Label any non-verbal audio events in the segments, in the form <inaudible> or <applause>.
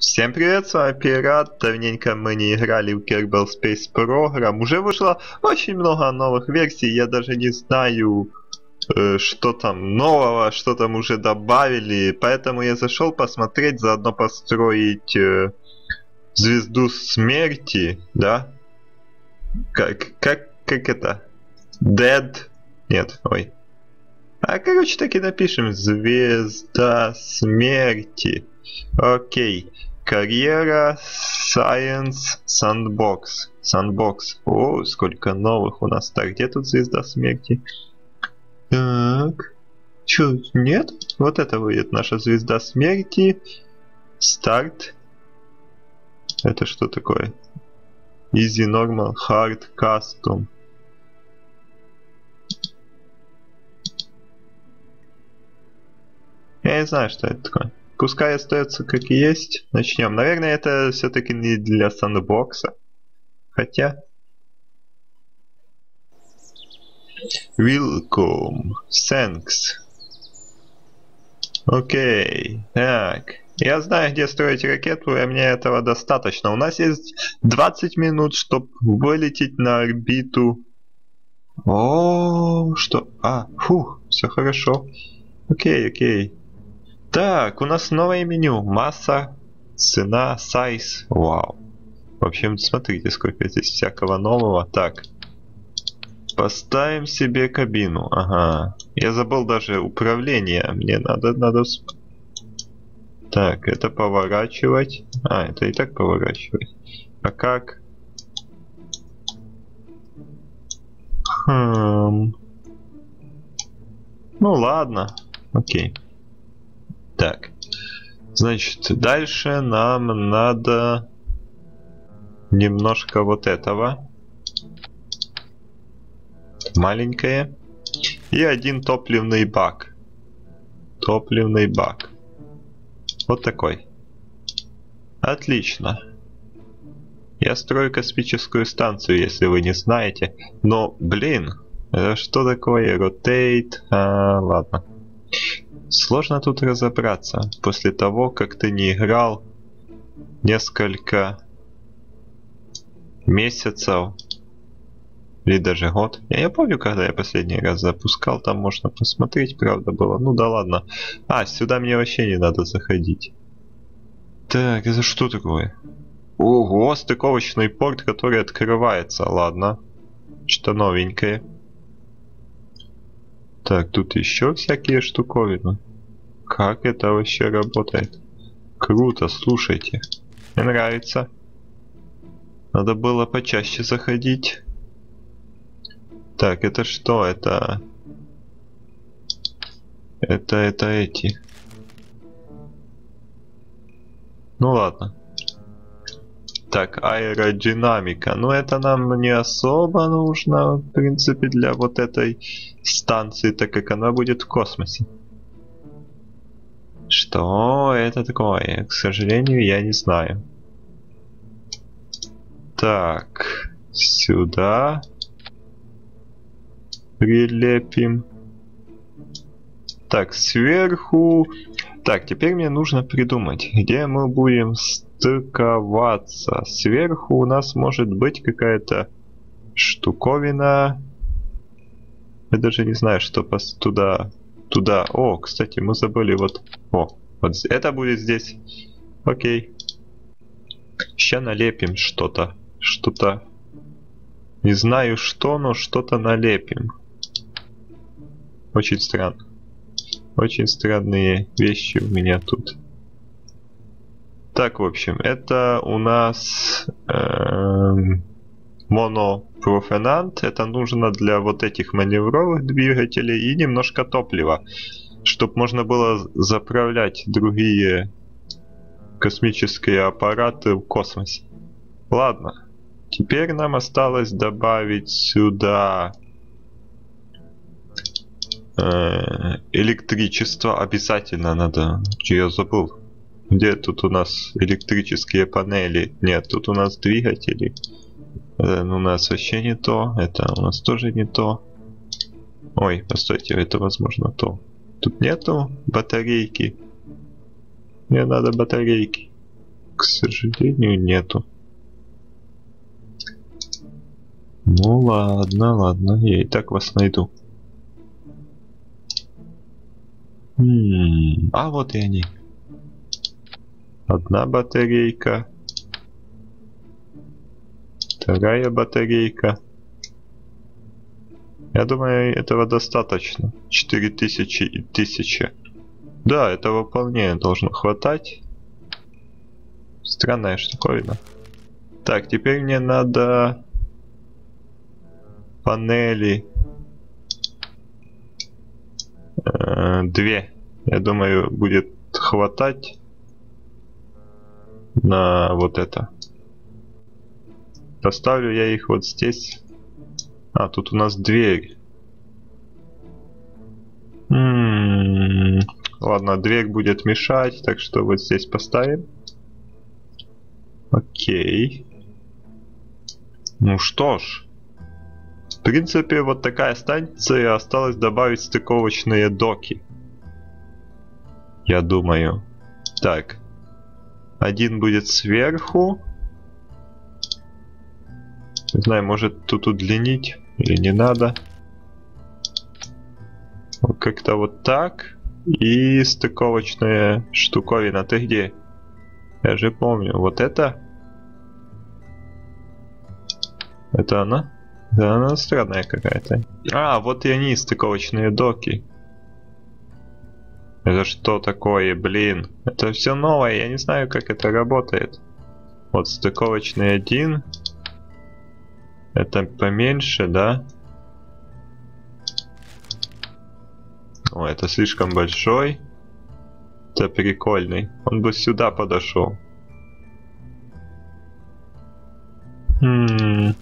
Всем привет, с вами Пират. Давненько мы не играли в Kerbal Space Program. Уже вышло очень много новых версий. Я даже не знаю, э, что там нового, что там уже добавили. Поэтому я зашел посмотреть, заодно построить э, звезду смерти, да? Как, как, как это? Dead? Нет, ой. А короче так и напишем. Звезда смерти. Окей. Карьера, Science, Sandbox. Sandbox. О, сколько новых у нас. Так, где тут звезда смерти? Так. Чё, нет? Вот это будет наша звезда смерти. Старт. Это что такое? Easy, Normal, Hard, Custom. Я не знаю, что это такое. Пускай остается как и есть. Начнем. Наверное, это все-таки не для сандбокса. Хотя... Welcome. Thanks. Окей. Так. Я знаю, где строить ракету, и мне этого достаточно. У нас есть 20 минут, чтобы вылететь на орбиту. О, что? А, фу, все хорошо. Окей, окей. Так, у нас новое меню. Масса, цена, сайз. Вау. В общем, смотрите, сколько здесь всякого нового. Так. Поставим себе кабину. Ага. Я забыл даже управление. Мне надо, надо... Так, это поворачивать. А, это и так поворачивать. А как? Хм. Ну ладно. Окей. Так. Значит, дальше нам надо немножко вот этого. Маленькое. И один топливный бак. Топливный бак. Вот такой. Отлично. Я строю космическую станцию, если вы не знаете. Но, блин, это что такое? Rotate? А, ладно. Сложно тут разобраться, после того, как ты не играл несколько месяцев или даже год. Я не помню, когда я последний раз запускал, там можно посмотреть, правда было. Ну да ладно. А, сюда мне вообще не надо заходить. Так, это что такое? Ого, стыковочный порт, который открывается. Ладно. Что новенькое. Так, тут еще всякие штуковины. Как это вообще работает? Круто, слушайте. Мне нравится. Надо было почаще заходить. Так, это что? Это... Это, это эти. Ну ладно. Так, аэродинамика. Ну это нам не особо нужно, в принципе, для вот этой станции, так как она будет в космосе. Что это такое? К сожалению, я не знаю. Так, сюда прилепим. Так, сверху... Так, теперь мне нужно придумать, где мы будем стыковаться. Сверху у нас может быть какая-то штуковина. Я даже не знаю, что туда... Туда... О, кстати, мы забыли вот... О, вот это будет здесь. Окей. Сейчас налепим что-то. Что-то... Не знаю что, но что-то налепим. Очень странно. Очень странные вещи у меня тут. Так, в общем, это у нас эм, монопрофенант. Это нужно для вот этих маневровых двигателей и немножко топлива, чтобы можно было заправлять другие космические аппараты в космосе. Ладно, теперь нам осталось добавить сюда э, электричество. Обязательно надо. Я забыл. Где тут у нас электрические панели? Нет, тут у нас двигатели. Это у нас вообще не то. Это у нас тоже не то. Ой, постойте, это возможно то. Тут нету батарейки. Мне надо батарейки. К сожалению, нету. Ну ладно, ладно, я и так вас найду. М, А вот и они. Одна батарейка. Вторая батарейка. Я думаю, этого достаточно. 4000 и 1000. Да, этого вполне должно хватать. Странная штуковина. Так, теперь мне надо панели. Э, Две. Я думаю, будет хватать на вот это. Поставлю я их вот здесь. А, тут у нас дверь. М, Ладно, дверь будет мешать, так что вот здесь поставим. Окей. Ну что ж. В принципе, вот такая станция. Осталось добавить стыковочные доки. Я думаю. Так. Один будет сверху. Не знаю, может тут удлинить или не надо. Вот как-то вот так. И стыковочная штуковина. Ты где? Я же помню. Вот это? Это она? Да, она странная какая-то. А, вот и они, стыковочные доки. Это что такое, блин? Это все новое, я не знаю, как это работает. Вот стыковочный один. Это поменьше, да? О, это слишком большой. Это прикольный. Он бы сюда подошел. Хм.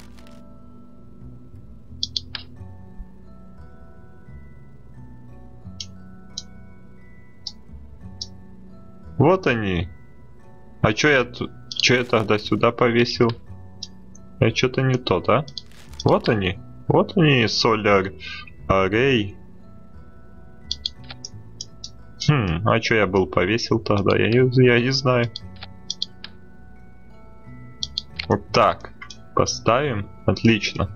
Вот они. А чё я. Чё я тогда сюда повесил? Я что-то не то, да? Вот они. Вот они, Solar Array. Хм, а чё я был повесил тогда? Я не, я не знаю. Вот так. Поставим. Отлично.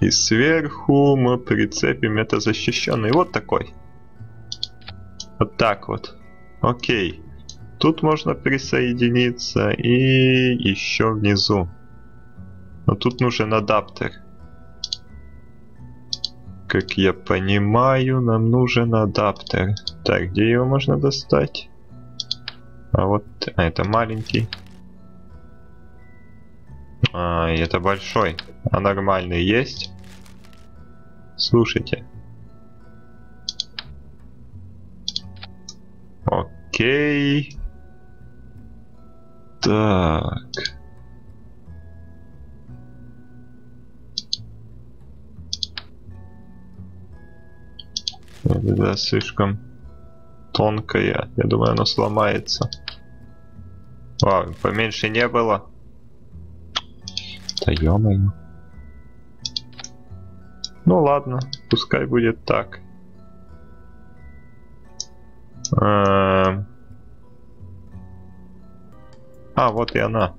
И сверху мы прицепим это защищенный. Вот такой. Вот так вот. Окей. Тут можно присоединиться и еще внизу. Но тут нужен адаптер. Как я понимаю, нам нужен адаптер. Так, где его можно достать? А вот, а это маленький. А, это большой. А нормальный есть? Слушайте. Окей. Так. Это слишком тонкая. Я думаю, оно сломается. Вау, поменьше не было. Да ё -моё. Ну ладно, пускай будет так. Эм. А, вот и она.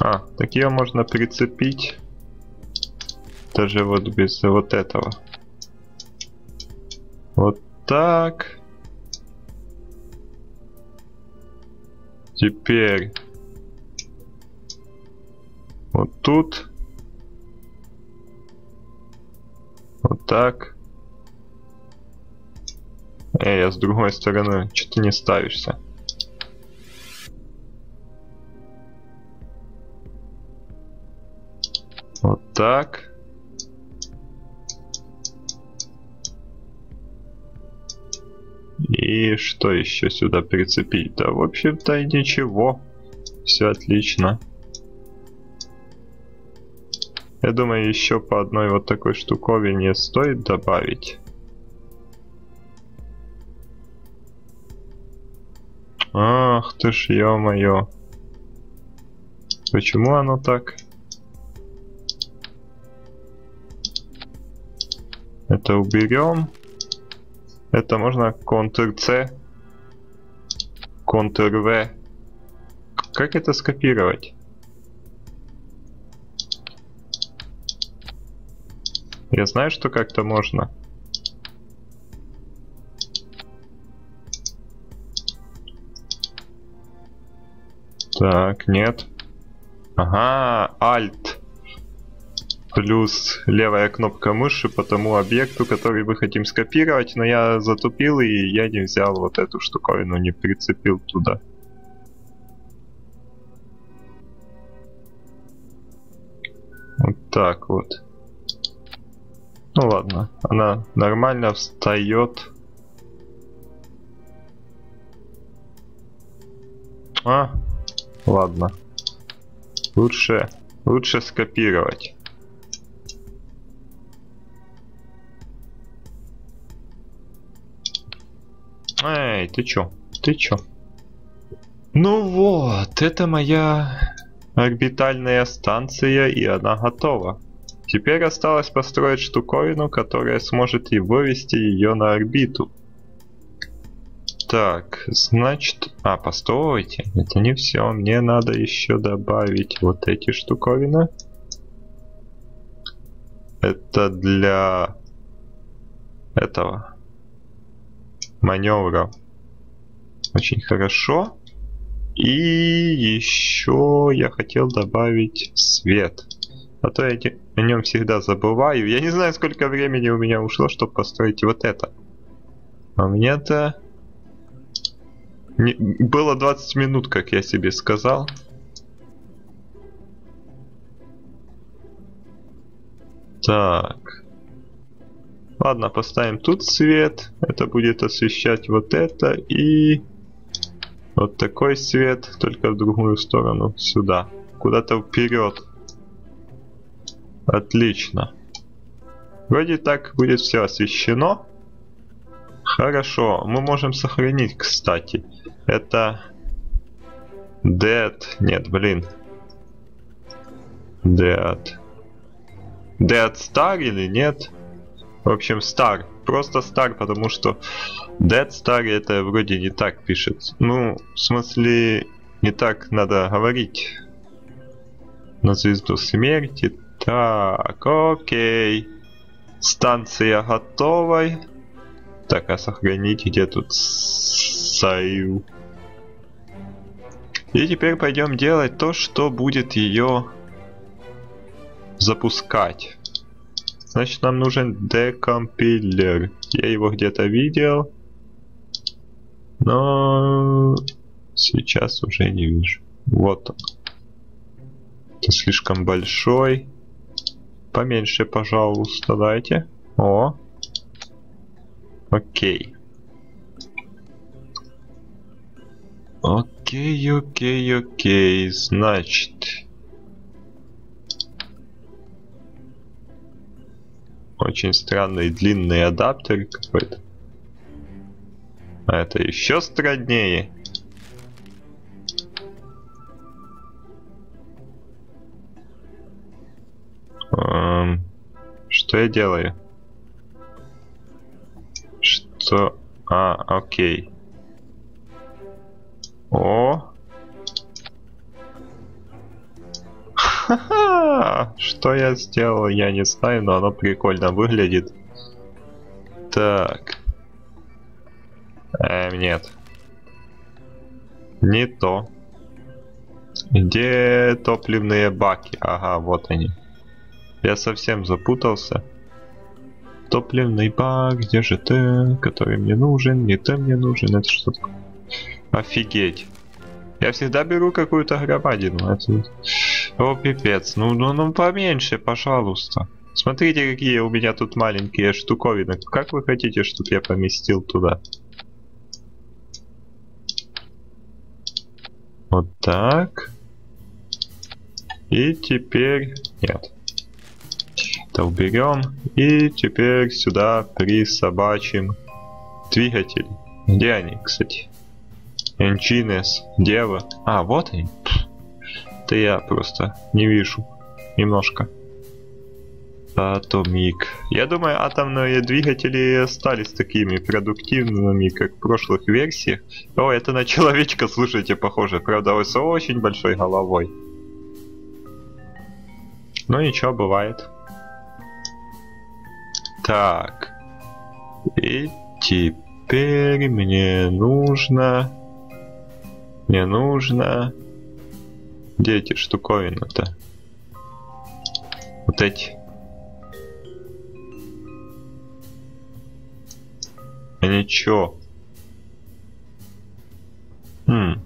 А, так ее можно прицепить. Даже вот без вот этого. Вот так. Теперь вот тут. Вот так. Эй, а с другой стороны, что ты не ставишься? Вот так. И что еще сюда прицепить? Да, в общем-то и ничего. Все отлично. Я думаю, еще по одной вот такой штуковине стоит добавить. Ах ты ж, ё-моё. Почему оно так? Это уберем. Это можно Ctrl-C, Ctrl-V. Как это скопировать? Я знаю, что как-то можно. Так, нет. Ага, Alt. Плюс левая кнопка мыши по тому объекту, который мы хотим скопировать, но я затупил и я не взял вот эту штуковину, не прицепил туда. Вот так вот. Ну ладно, она нормально встает. А, ладно. Лучше, лучше скопировать. Эй, ты чё? Ты чё? Ну вот, это моя орбитальная станция, и она готова. Теперь осталось построить штуковину, которая сможет и вывести ее на орбиту. Так, значит... А, постойте, это не все. Мне надо еще добавить вот эти штуковины. Это для этого маневра. Очень хорошо. И еще я хотел добавить свет. А то я о нем всегда забываю. Я не знаю, сколько времени у меня ушло, чтобы построить вот это. А мне-то... Не... Было 20 минут, как я себе сказал. Так. Ладно, поставим тут свет. Это будет освещать вот это. И вот такой свет, только в другую сторону, сюда. Куда-то вперед. Отлично. Вроде так будет все освещено. Хорошо, мы можем сохранить, кстати. Это... Dead... Нет, блин. Dead... Dead Star или нет? В общем, Star. Просто Star, потому что Dead Star это вроде не так пишет. Ну, в смысле, не так надо говорить. На звезду смерти так, окей. Станция готова. Так, а сохранить где тут саю? И теперь пойдем делать то, что будет ее запускать. Значит, нам нужен декомпилер. Я его где-то видел. Но сейчас уже не вижу. Вот он. Это слишком большой. Поменьше, пожалуйста, дайте. О. Окей. Окей, окей, окей. Значит... Очень странный длинный адаптер какой-то. А это еще страннее. Эм, что я делаю? Что? А, окей. О! Ха-ха! Что я сделал, я не знаю, но оно прикольно выглядит. Так. Эм, нет. Не то. Где топливные баки? Ага, вот они. Я совсем запутался. Топливный бак, где же ты, который мне нужен, не ты мне нужен, это что такое? Офигеть. Я всегда беру какую-то громадину. О, пипец. Ну, ну, ну, поменьше, пожалуйста. Смотрите, какие у меня тут маленькие штуковины. Как вы хотите, чтобы я поместил туда? Вот так. И теперь... Нет. Это уберем. И теперь сюда присобачим двигатель. Где они, кстати? Энчинес, Дева. А, вот они. Это я просто не вижу. Немножко. Атомик. Я думаю, атомные двигатели остались такими продуктивными, как в прошлых версиях. О, это на человечка, слушайте, похоже. Правда, с очень большой головой. Ну ничего, бывает. Так. И теперь мне нужно... Мне нужно... Где эти штуковины-то? Вот эти. А ничего. Хм.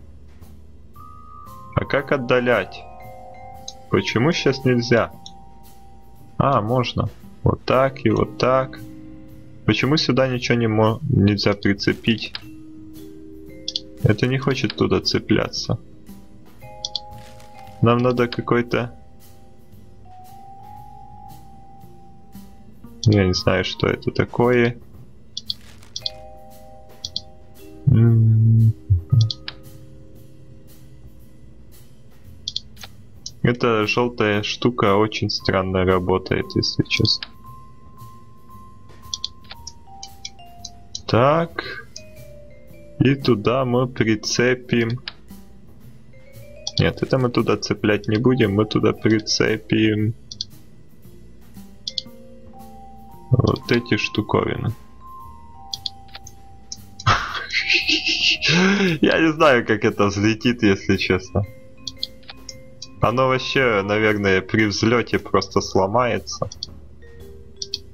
А как отдалять? Почему сейчас нельзя? А, можно. Вот так и вот так. Почему сюда ничего не мо нельзя прицепить? Это не хочет туда цепляться. Нам надо какой-то... Я не знаю, что это такое. Эта желтая штука очень странно работает, если честно. Так. И туда мы прицепим... Нет, это мы туда цеплять не будем, мы туда прицепим... Вот эти штуковины. Я не знаю, как это взлетит, если честно. Оно вообще, наверное, при взлете просто сломается.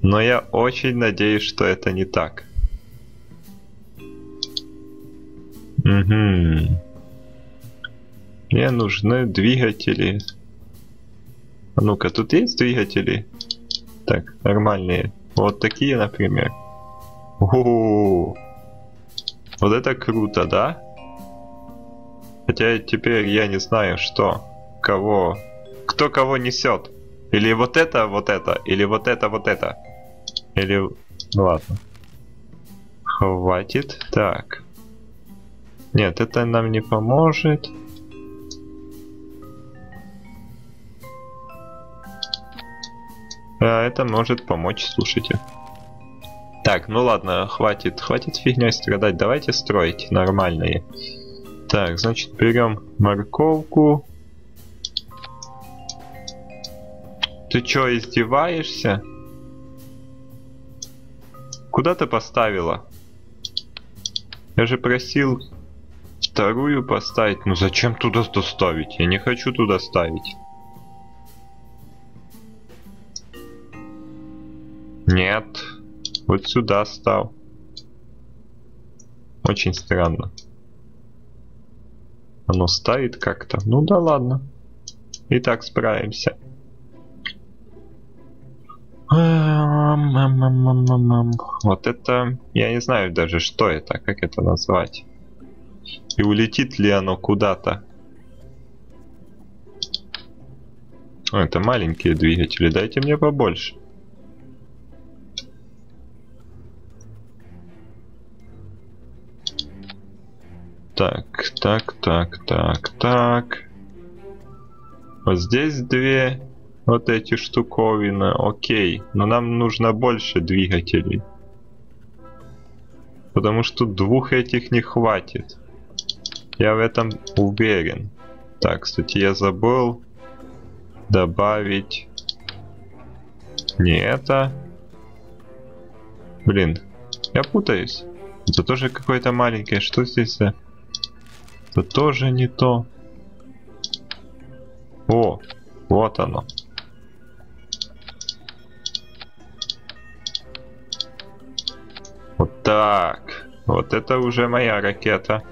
Но я очень надеюсь, что это не так. Угу. Мне нужны двигатели. А ну-ка, тут есть двигатели? Так, нормальные. Вот такие, например. О, -о, -о. Вот это круто, да? Хотя теперь я не знаю, что, кого, кто кого несет. Или вот это, вот это, или вот это, вот это. Или... Ну ладно. Хватит. Так. Нет, это нам не поможет. А это может помочь, слушайте. Так, ну ладно, хватит, хватит фигней страдать, давайте строить нормальные. Так, значит, берем морковку. Ты чё, издеваешься? Куда ты поставила? Я же просил вторую поставить. Ну зачем туда доставить? Я не хочу туда ставить. Нет. Вот сюда стал. Очень странно. Оно ставит как-то. Ну да ладно. И так справимся. Вот это... Я не знаю даже, что это, как это назвать. И улетит ли оно куда-то. Это маленькие двигатели, дайте мне побольше. Так, так, так, так, так. Вот здесь две вот эти штуковины, окей. Но нам нужно больше двигателей. Потому что двух этих не хватит. Я в этом уверен. Так, кстати, я забыл добавить не это. Блин, я путаюсь. Это тоже какое-то маленькое. Что здесь за... Это тоже не то. О, вот оно. Вот так. Вот это уже моя ракета.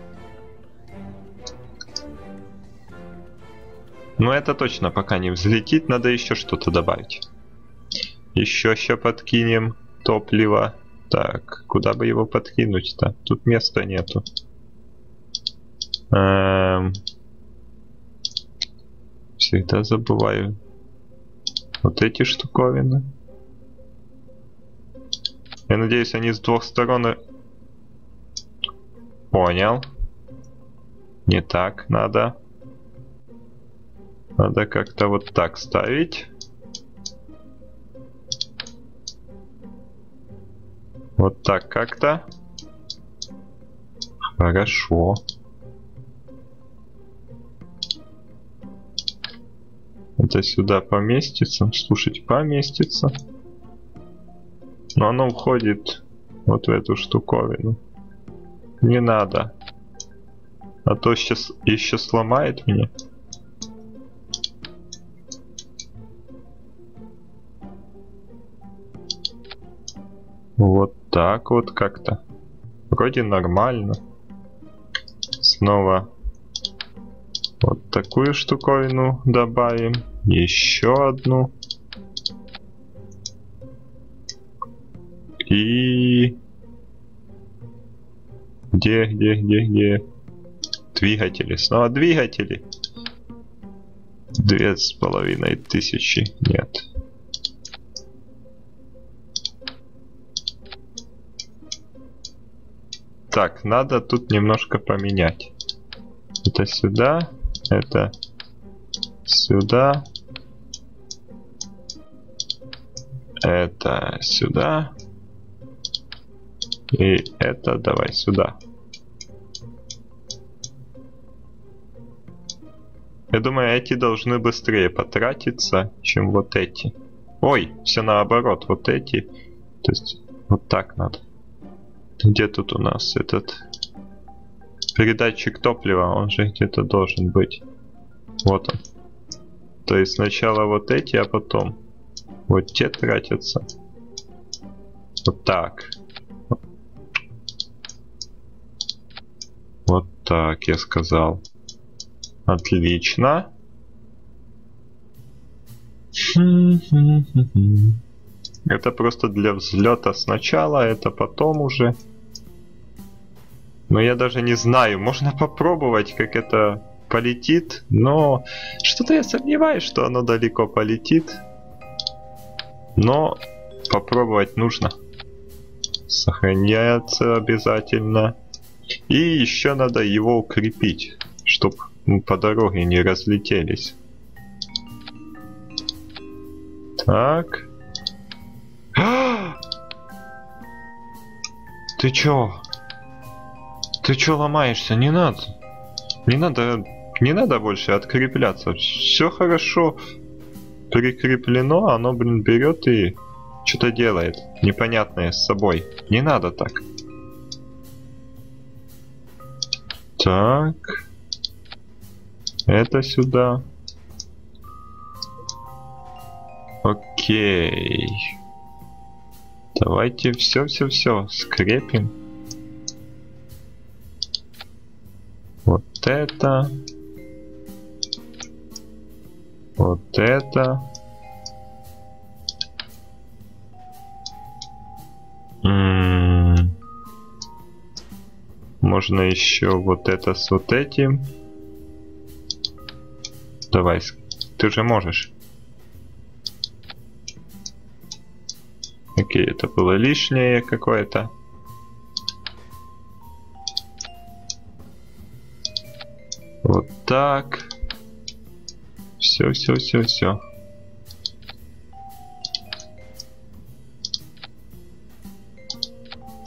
Но это точно пока не взлетит, надо еще что-то добавить. Еще еще подкинем топливо. Так, куда бы его подкинуть-то? Тут места нету. Эм... Всегда забываю. Вот эти штуковины. Я надеюсь, они с двух сторон... Понял. Не так надо. Надо как-то вот так ставить. Вот так как-то. Хорошо. Это сюда поместится. Слушайте, поместится. Но оно входит вот в эту штуковину. Не надо. А то сейчас еще сломает меня. Вот так вот как-то. Вроде нормально. Снова вот такую штуковину добавим. Еще одну. И... Где, где, где, где? Двигатели. Снова двигатели. Две с половиной тысячи. Нет. Так, надо тут немножко поменять. Это сюда, это сюда, это сюда, и это давай сюда. Я думаю, эти должны быстрее потратиться, чем вот эти. Ой, все наоборот, вот эти. То есть, вот так надо. Где тут у нас этот передатчик топлива? Он же где-то должен быть. Вот он. То есть сначала вот эти, а потом вот те тратятся. Вот так. Вот так я сказал. Отлично. Это просто для взлета сначала, это потом уже. Но я даже не знаю, можно попробовать, как это полетит, но что-то я сомневаюсь, что оно далеко полетит. Но попробовать нужно. Сохраняется обязательно. И еще надо его укрепить, чтобы по дороге не разлетелись. Так. Ты чё? Ты чё ломаешься? Не надо. Не надо, не надо больше открепляться. Все хорошо прикреплено, оно, блин, берет и что-то делает непонятное с собой. Не надо так. Так. Это сюда. Окей. Давайте все-все-все скрепим. Вот это. Вот это. Можно еще вот это с вот этим. Давай, ты же можешь. Окей, это было лишнее какое-то. Так. Все, все, все, все.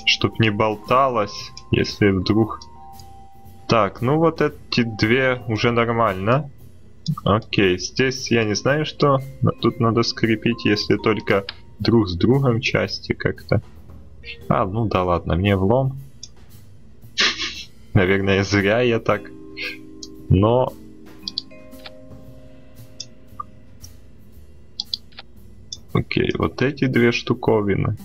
Чтоб не болталось, если вдруг... Так, ну вот эти две уже нормально. Окей, здесь я не знаю, что. Тут надо скрепить, если только друг с другом части как-то. А, ну да ладно, мне влом. <laughs> Наверное, зря я так. Но... Окей, вот эти две штуковины.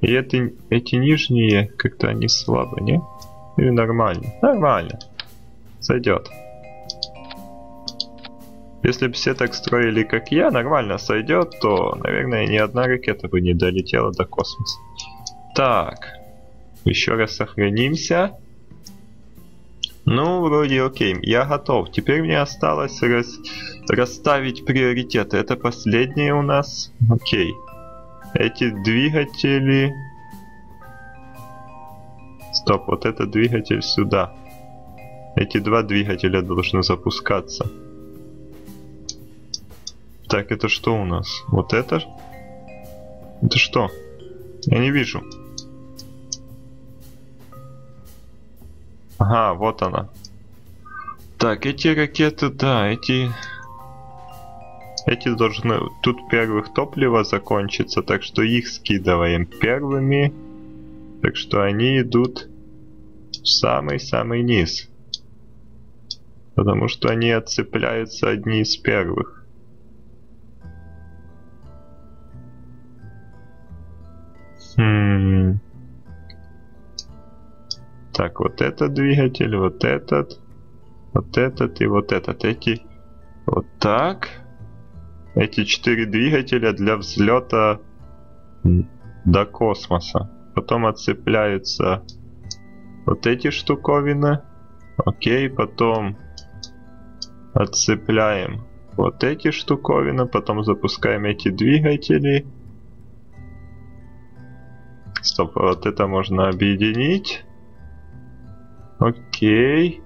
И эти, эти нижние, как-то они слабо, не? Или нормально? Нормально. Сойдет. Если бы все так строили, как я, нормально сойдет, то, наверное, ни одна ракета бы не долетела до космоса. Так. Еще раз сохранимся. Ну, вроде окей, я готов. Теперь мне осталось рас... расставить приоритеты. Это последнее у нас. Окей. Эти двигатели... Стоп, вот этот двигатель сюда. Эти два двигателя должны запускаться. Так, это что у нас? Вот это? Это что? Я не вижу. Ага, вот она. Так, эти ракеты, да, эти... Эти должны... Тут первых топлива закончится, так что их скидываем первыми. Так что они идут в самый-самый низ. Потому что они отцепляются одни из первых. Хм. Так, вот этот двигатель, вот этот, вот этот и вот этот. Эти вот так. Эти четыре двигателя для взлета до космоса. Потом отцепляются вот эти штуковины. Окей, потом отцепляем вот эти штуковины, потом запускаем эти двигатели. Стоп, вот это можно объединить. Окей.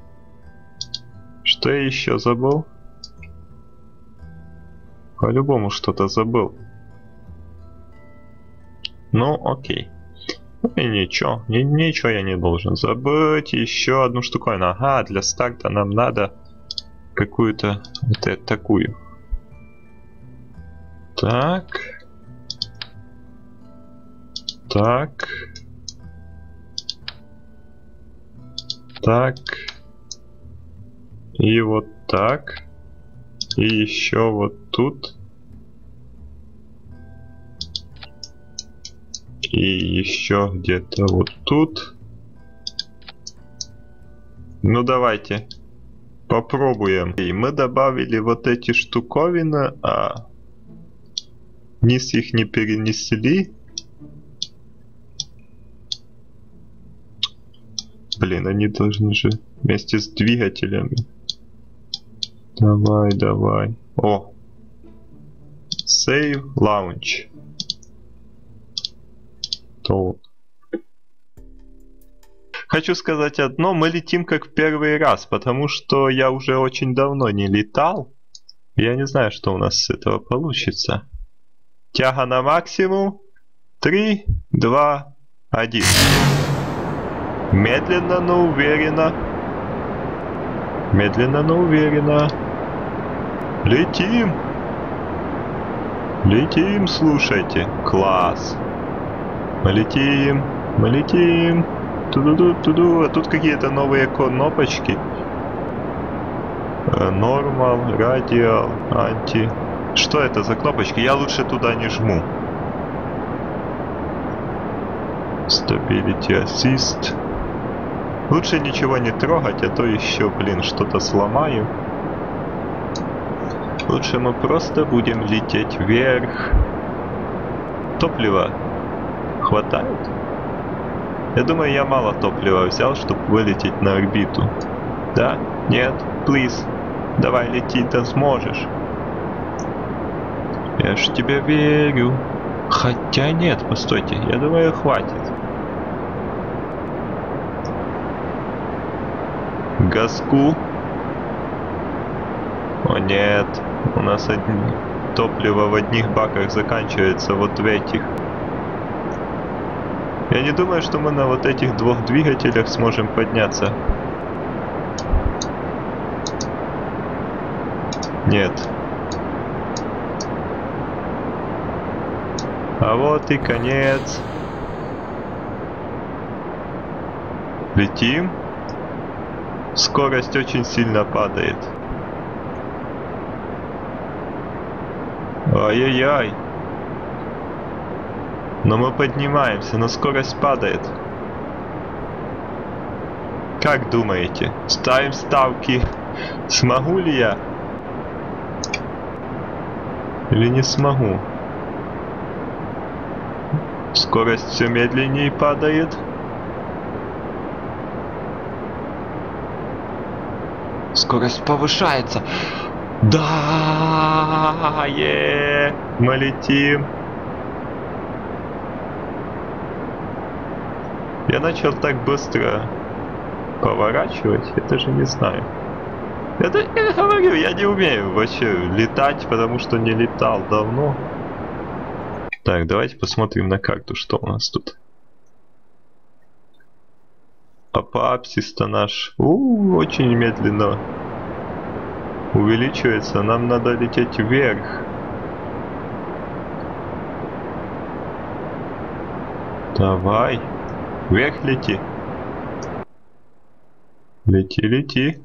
Что я еще забыл? По-любому что-то забыл. Ну, окей. Ну и ничего, ни, ничего я не должен забыть. Еще одну штуковину. Ага, для старта нам надо какую-то вот такую. Так. Так. Так. И вот так. И еще вот тут. И еще где-то вот тут. Ну давайте. Попробуем. И мы добавили вот эти штуковины, а низ их не перенесли. Блин, они должны же вместе с двигателями. Давай, давай. О! Save Launch. То. Хочу сказать одно, мы летим как в первый раз, потому что я уже очень давно не летал. Я не знаю, что у нас с этого получится. Тяга на максимум. Три, два, один. Медленно, но уверенно. Медленно, но уверенно. Летим. Летим, слушайте. Класс. Мы летим. Мы летим. Туду-ду, туду. А тут какие-то новые кнопочки. Нормал, радиал, анти. Что это за кнопочки? Я лучше туда не жму. Stability Assist. Лучше ничего не трогать, а то еще, блин, что-то сломаю. Лучше мы просто будем лететь вверх. Топлива хватает? Я думаю, я мало топлива взял, чтобы вылететь на орбиту. Да? Нет? Плиз. Давай лети, ты сможешь. Я ж тебе верю. Хотя нет, постойте, я думаю, хватит. Газку. О нет, у нас одни... топливо в одних баках заканчивается вот в этих. Я не думаю, что мы на вот этих двух двигателях сможем подняться. Нет. А вот и конец. Летим. Скорость очень сильно падает. Ай-яй-яй. Но мы поднимаемся, но скорость падает. Как думаете, ставим ставки? <laughs> Смогу ли я? Или не смогу? Скорость все медленнее падает. Скорость повышается. Да, е, мы летим. Я начал так быстро поворачивать, я даже не знаю. Это я говорю, я не умею вообще летать, потому что не летал давно. Так, давайте посмотрим на карту, что у нас тут. Апапсис-то наш. У, очень медленно увеличивается. Нам надо лететь вверх. Давай. Вверх лети. Лети, лети.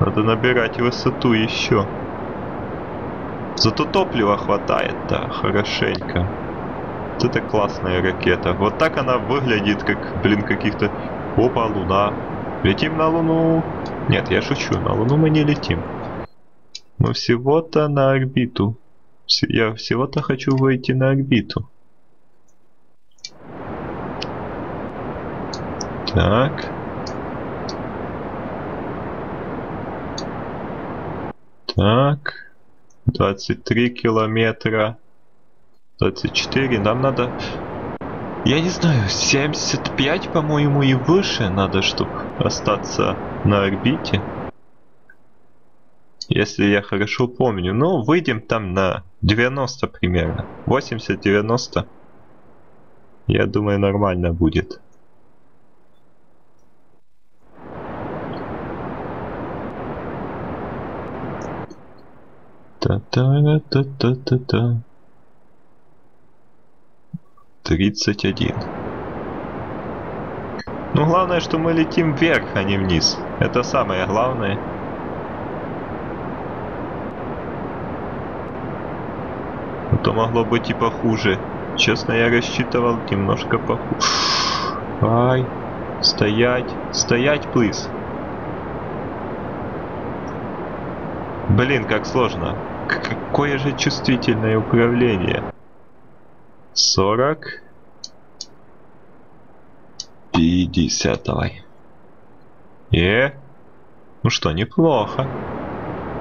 Надо набирать высоту еще. Зато топлива хватает, да, хорошенько. Это классная ракета. Вот так она выглядит, как, блин, каких-то... Опа, луна. Летим на луну. Нет, я шучу, на луну мы не летим. Мы всего-то на орбиту. Я всего-то хочу выйти на орбиту. Так. Так. 23 километра. 24. Нам надо... Я не знаю, 75, по-моему, и выше надо, чтобы остаться на орбите. Если я хорошо помню. Ну, выйдем там на 90 примерно. 80-90. Я думаю, нормально будет. Та-та-та-та-та-та. 31. Ну, главное, что мы летим вверх, а не вниз. Это самое главное. Это могло быть и похуже. Честно, я рассчитывал немножко похуже. Ай, стоять, стоять, плиз. Блин, как сложно. Какое же чувствительное управление. 40. 50 давай. Е. Ну что, неплохо.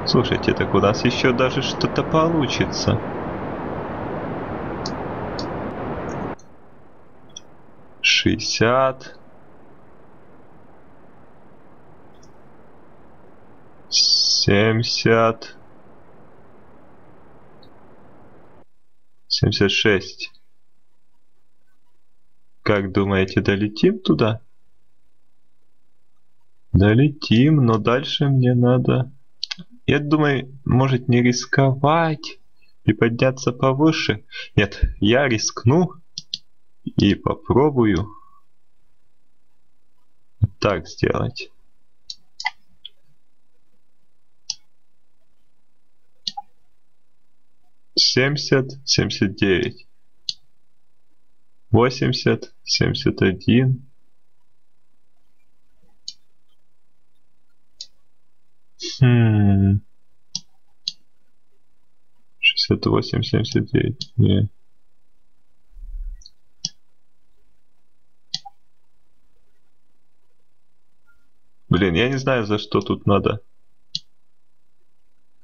Слушайте, так у нас еще даже что-то получится. Шестьдесят. Семьдесят. Семьдесят шесть. Как думаете, долетим туда? Долетим, но дальше мне надо... Я думаю, может не рисковать и подняться повыше. Нет, я рискну и попробую так сделать. Семьдесят, семьдесят девять. 80, 71. Хм. 68, 79. Не. Блин, я не знаю, за что тут надо.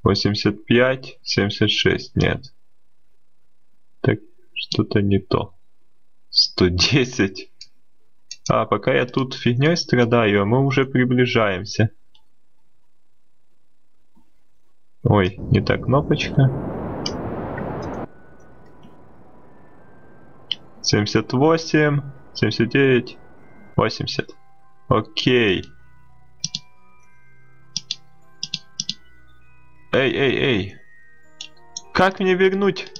85, 76, нет. Так, что-то не то. 110. А, пока я тут фигней страдаю, а мы уже приближаемся. Ой, не та кнопочка. 78, 79, 80. Окей. Эй, эй, эй. Как мне вернуть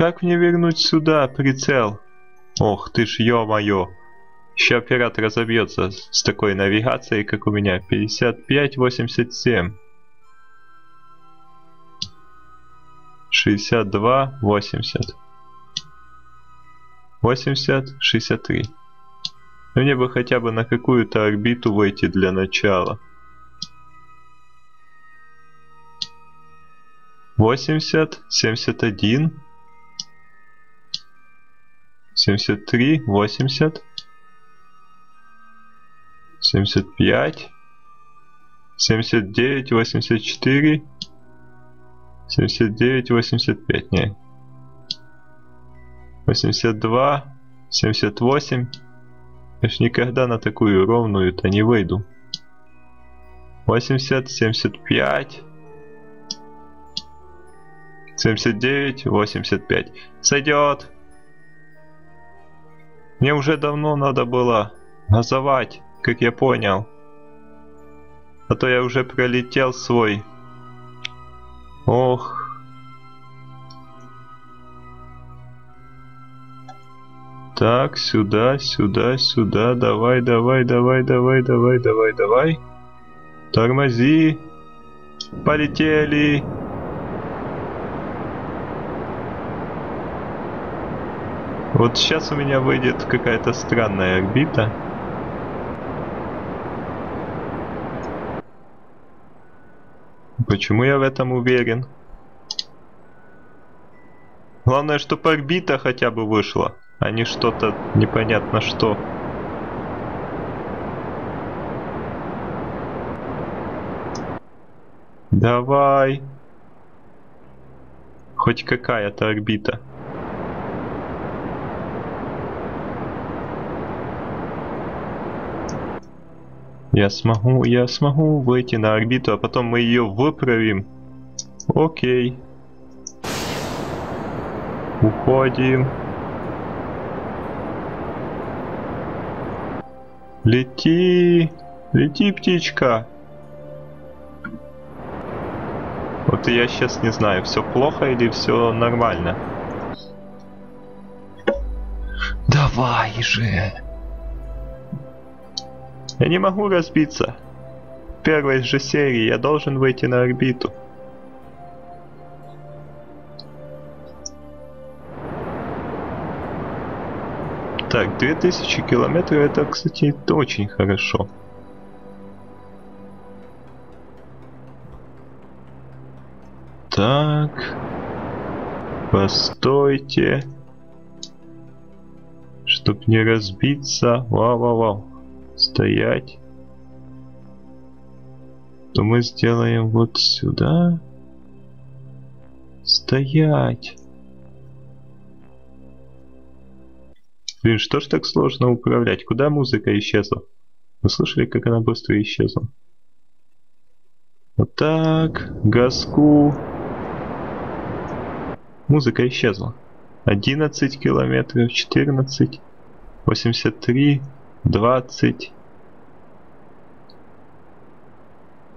как мне вернуть сюда прицел? Ох ты ж, ё-моё. Еще оператор разобьется с такой навигацией, как у меня. 55-87. 62, 80. 80, 63. Мне бы хотя бы на какую-то орбиту выйти для начала. 80, 71. 73, 80, 75, 79, 84, 79, 85, не. 82, 78. Я ж никогда на такую ровную-то не выйду. 80, 75, 79, 85. Сойдет. Мне уже давно надо было газовать, как я понял. А то я уже пролетел свой. Ох. Так, сюда, сюда, сюда. Давай, давай, давай, давай, давай, давай, давай. Тормози. Полетели. Вот сейчас у меня выйдет какая-то странная орбита. Почему я в этом уверен? Главное, чтобы орбита хотя бы вышла, а не что-то непонятно что. Давай. Хоть какая-то орбита. Я смогу, я смогу выйти на орбиту, а потом мы ее выправим. Окей. Уходим. Лети, лети, птичка. Вот я сейчас не знаю, все плохо или все нормально. Давай же. Я не могу разбиться. В первой же серии я должен выйти на орбиту. Так, 2000 километров это, кстати, очень хорошо. Так. Постойте. Чтоб не разбиться. Вау-вау-вау стоять, то мы сделаем вот сюда. Стоять. Блин, что ж так сложно управлять? Куда музыка исчезла? Вы слышали, как она быстро исчезла? Вот так, газку. Музыка исчезла. 11 километров, 14, 83, двадцать,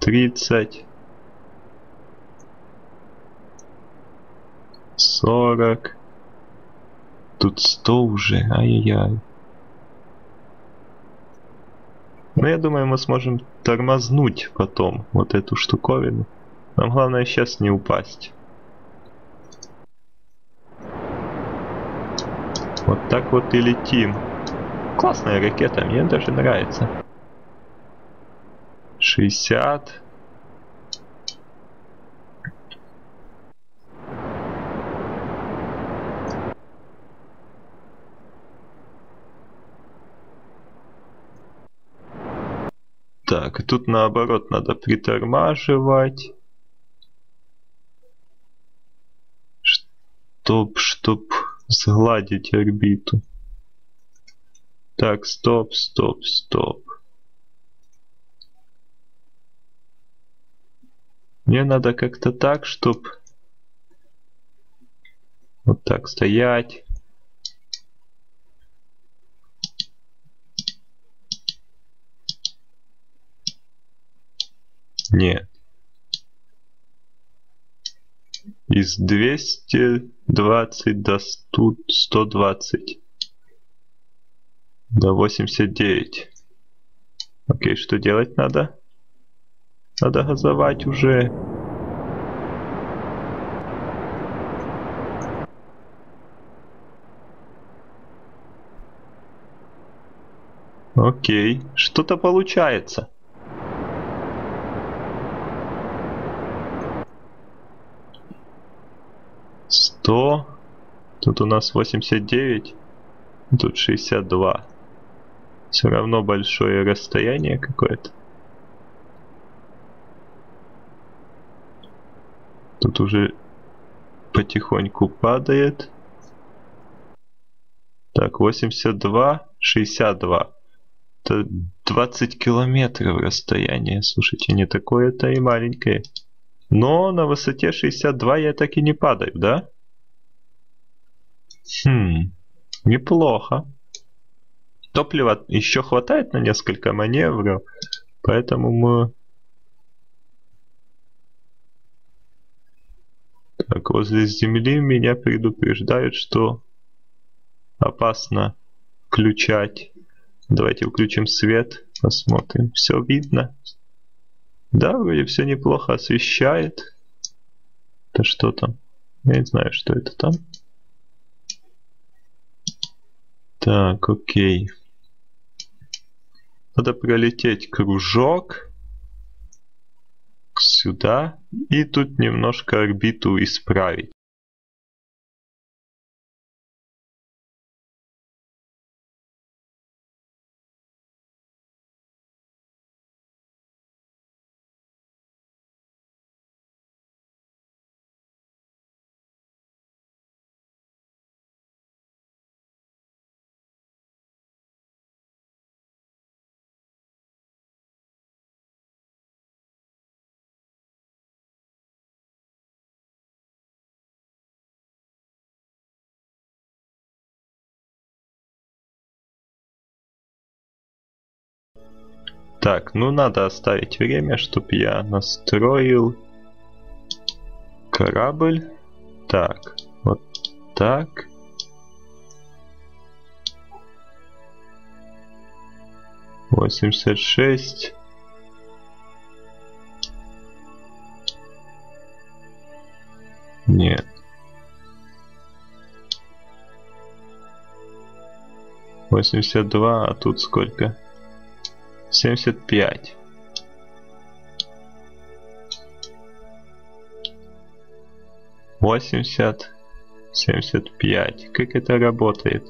тридцать, сорок. Тут сто уже, ай-яй-яй. Но я думаю, мы сможем тормознуть потом вот эту штуковину. Нам главное сейчас не упасть. Вот так вот и летим. Классная ракета, мне даже нравится. 60. Так, тут наоборот надо притормаживать. Чтоб, чтоб сгладить орбиту. Так, стоп, стоп, стоп. Мне надо как-то так, чтоб вот так стоять. Нет. Из 220 до 100, 120. До 89. Окей, что делать надо? Надо газовать уже. Окей, что-то получается. Сто. Тут у нас 89. Тут 62 все равно большое расстояние какое-то. Тут уже потихоньку падает. Так, 82, 62. Это 20 километров расстояние. Слушайте, не такое-то и маленькое. Но на высоте 62 я так и не падаю, да? Хм, неплохо. топлива еще хватает на несколько маневров, поэтому мы... Так, возле земли меня предупреждают, что опасно включать. Давайте включим свет, посмотрим. Все видно. Да, вроде все неплохо освещает. Это что там? Я не знаю, что это там. Так, окей. Надо пролететь кружок сюда и тут немножко орбиту исправить. Так, ну надо оставить время, чтобы я настроил корабль. Так, вот так. Восемьдесят шесть. Нет. Восемьдесят два, а тут сколько? Семьдесят пять. Восемьдесят семьдесят пять. Как это работает?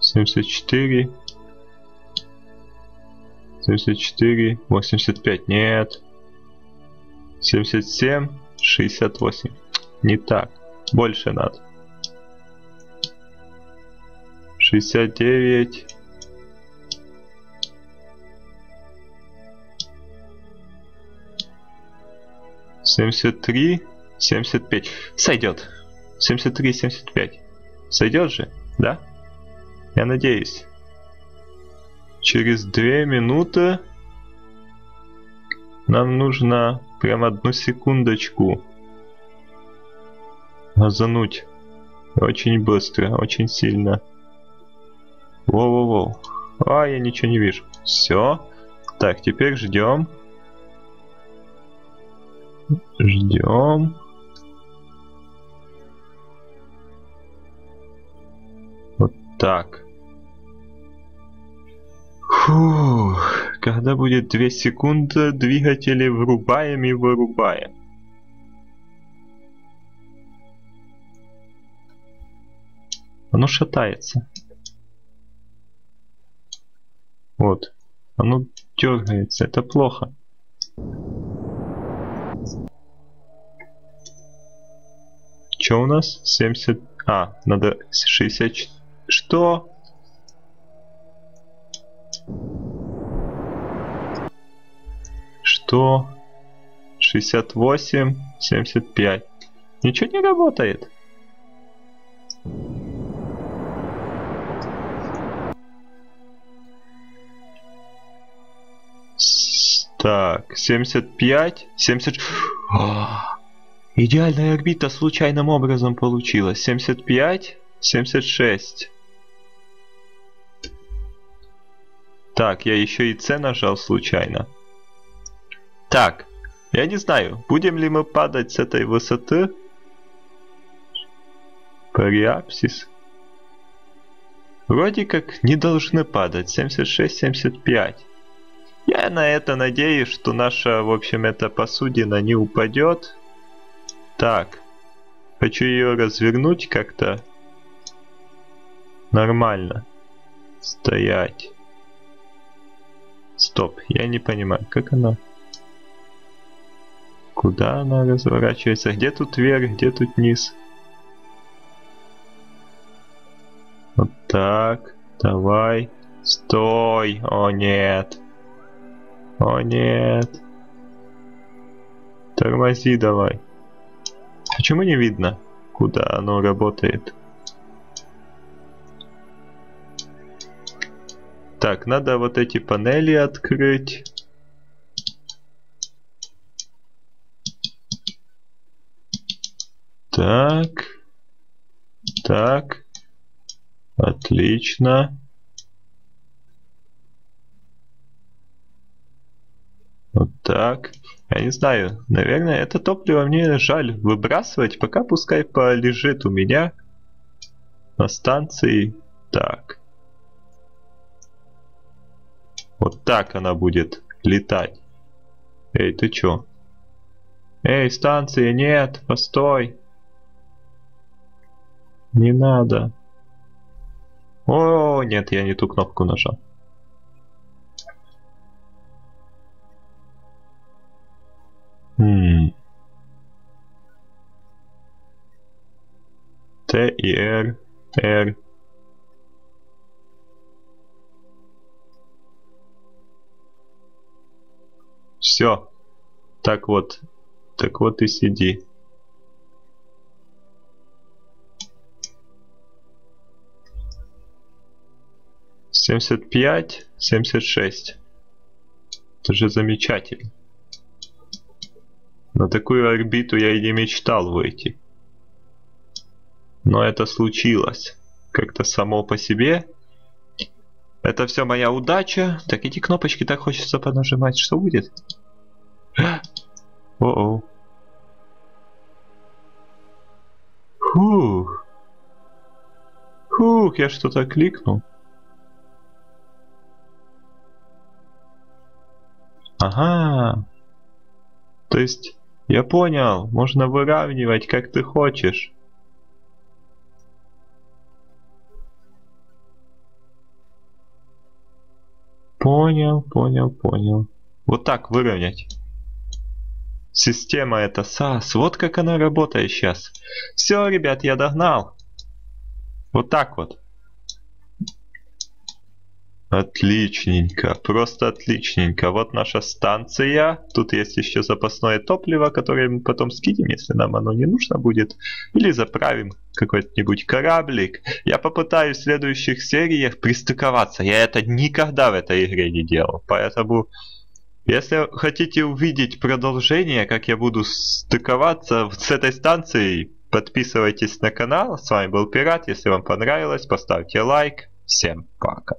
семьдесят четыре. семьдесят четыре восемьдесят пять. Нет. семьдесят семь 68. Не так. Больше надо. 69. Семьдесят три, семьдесят пять. Сойдет. Семьдесят три, семьдесят пять. Сойдет же, да? Я надеюсь. Через две минуты нам нужно прям одну секундочку газануть. Очень быстро, очень сильно. Воу-воу-воу. А, я ничего не вижу. Все. Так, теперь ждем. Ждем. Вот так. Фух. Когда будет 2 секунды, двигатели врубаем и вырубаем. Оно шатается. Вот. Оно дергается. Это плохо. Что у нас? 70... А, надо 60... Что? Что? 68, 75. Ничего не работает. Так, 75, 70... О, идеальная орбита случайным образом получилась. 75, 76. Так, я еще и С нажал случайно. Так, я не знаю, будем ли мы падать с этой высоты. Париапсис. Вроде как не должны падать. 76-75. Я на это надеюсь, что наша, в общем, эта посудина не упадет. Так. Хочу ее развернуть как-то. Нормально. Стоять. Стоп, я не понимаю, как она... Куда она разворачивается? Где тут вверх, где тут низ? Вот так. Давай. Стой. О нет. О нет. Тормози давай. Почему не видно, куда оно работает? Так, надо вот эти панели открыть. Так. Так. Отлично. Вот так. Я не знаю. Наверное, это топливо мне жаль выбрасывать. Пока пускай полежит у меня на станции. Так. Вот так она будет летать. Эй, ты чё? Эй, станция, нет, постой. Не надо. О, нет, я не ту кнопку нажал. Хм. Т и Р, Р. Все. Так вот. Так вот и сиди. Семьдесят пять, семьдесят шесть. Это же замечательно. На такую орбиту я и не мечтал выйти. Но это случилось. Как-то само по себе. Это все моя удача. Так эти кнопочки так хочется понажимать. Что будет? <gasps> О-о. Фух. Фух, я что-то кликнул. Ага. То есть я понял, можно выравнивать как ты хочешь. Понял, понял, понял. Вот так выровнять. Система это SAS. Вот как она работает сейчас. Все, ребят, я догнал. Вот так вот. Отличненько, просто отличненько. Вот наша станция. Тут есть еще запасное топливо, которое мы потом скинем, если нам оно не нужно будет. Или заправим какой-нибудь кораблик. Я попытаюсь в следующих сериях пристыковаться. Я это никогда в этой игре не делал. Поэтому, если хотите увидеть продолжение, как я буду стыковаться с этой станцией, подписывайтесь на канал. С вами был Пират. Если вам понравилось, поставьте лайк. Всем пока.